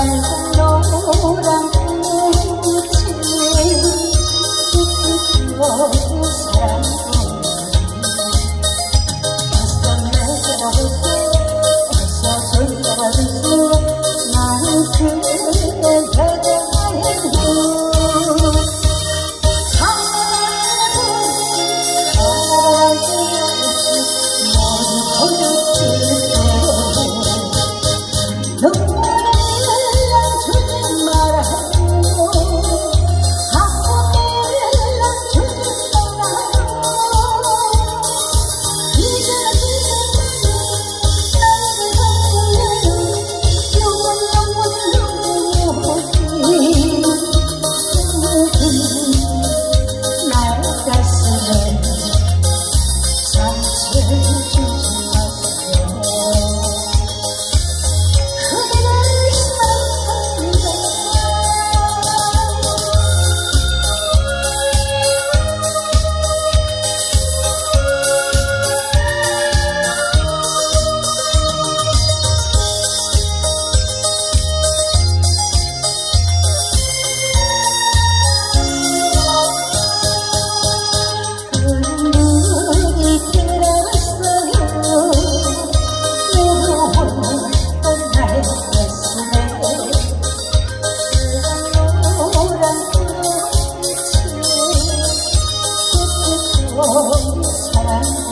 tay không đâu đang 사랑